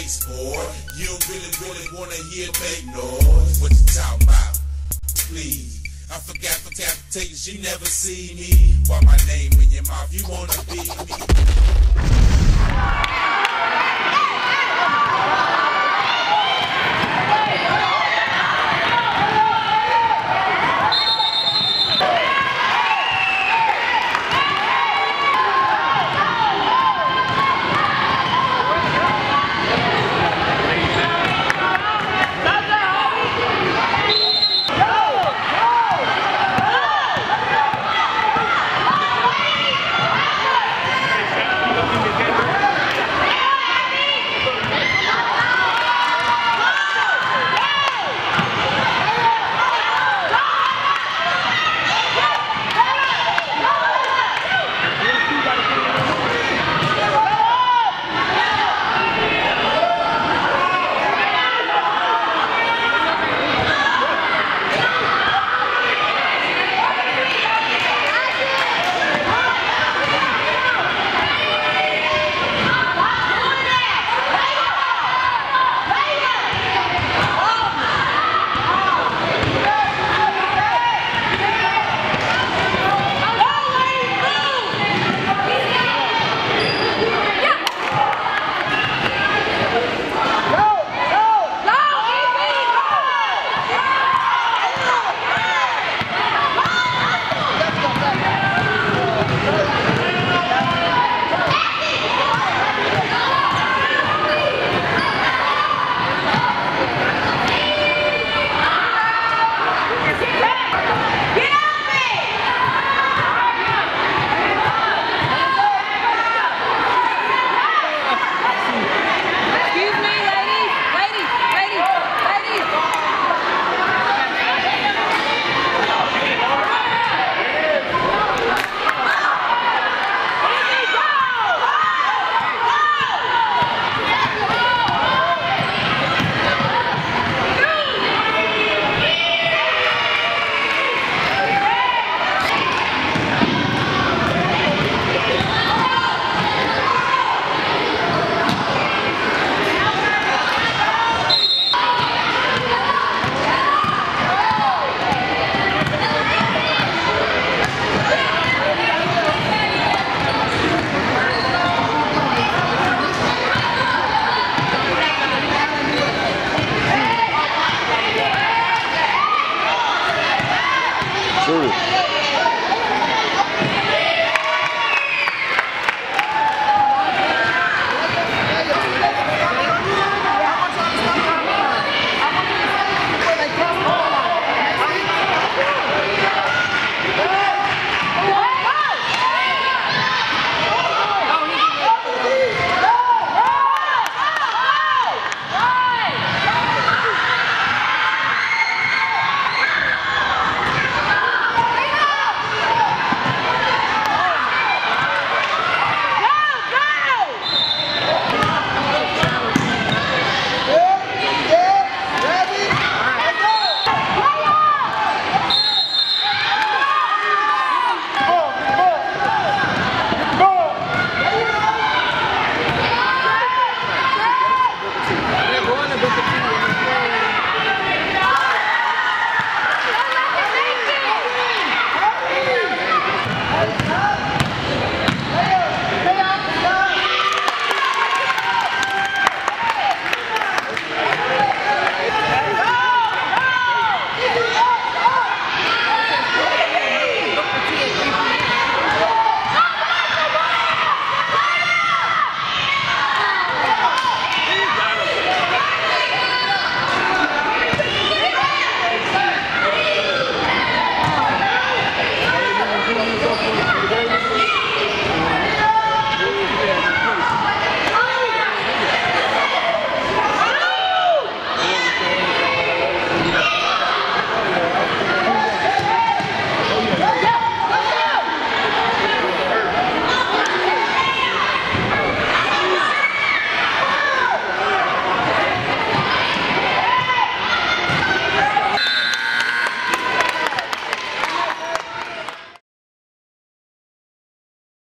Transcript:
boy. You don't really, really wanna hear make noise. What you talking about? Please. I forgot for you never see me. While my name in your mouth, you wanna be me.